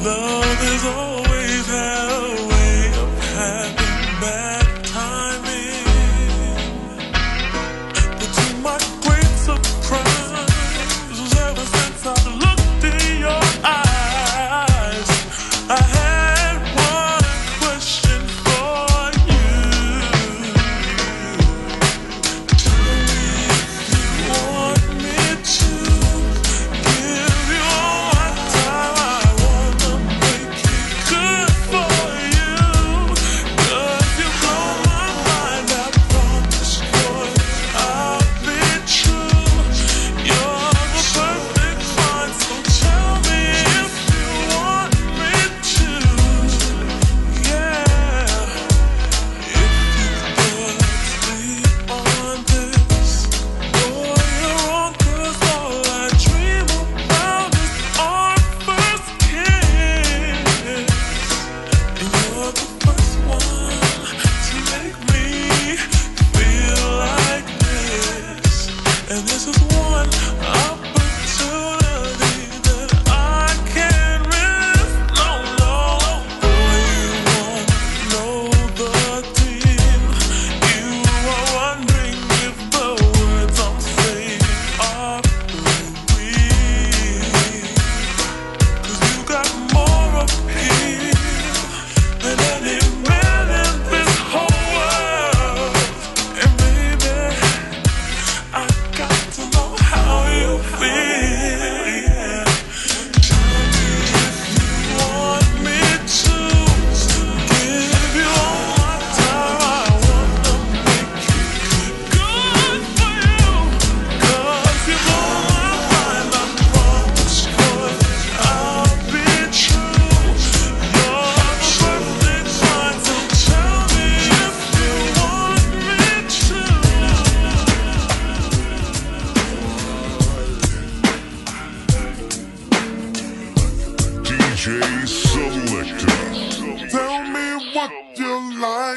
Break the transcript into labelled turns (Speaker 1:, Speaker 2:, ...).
Speaker 1: Love. One opportunity Selector. Tell me what you
Speaker 2: like.